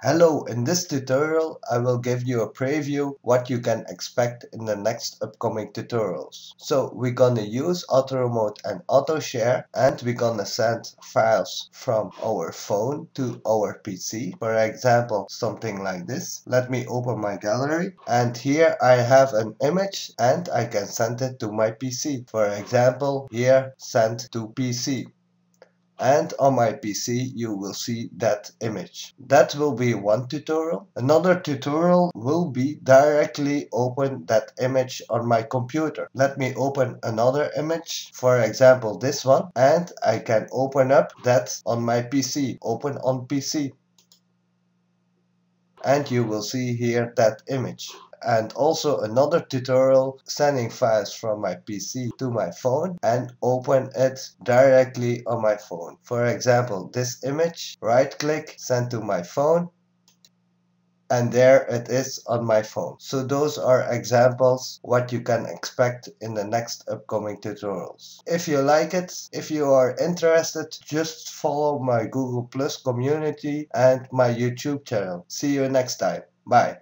Hello, in this tutorial I will give you a preview what you can expect in the next upcoming tutorials. So we're gonna use AutoRemote and AutoShare and we're gonna send files from our phone to our PC. For example, something like this. Let me open my gallery and here I have an image and I can send it to my PC. For example, here send to PC and on my PC you will see that image. That will be one tutorial. Another tutorial will be directly open that image on my computer. Let me open another image, for example this one, and I can open up that on my PC, open on PC. And you will see here that image and also another tutorial sending files from my PC to my phone and open it directly on my phone. For example, this image, right click, send to my phone and there it is on my phone. So those are examples what you can expect in the next upcoming tutorials. If you like it, if you are interested, just follow my Google Plus community and my YouTube channel. See you next time. Bye.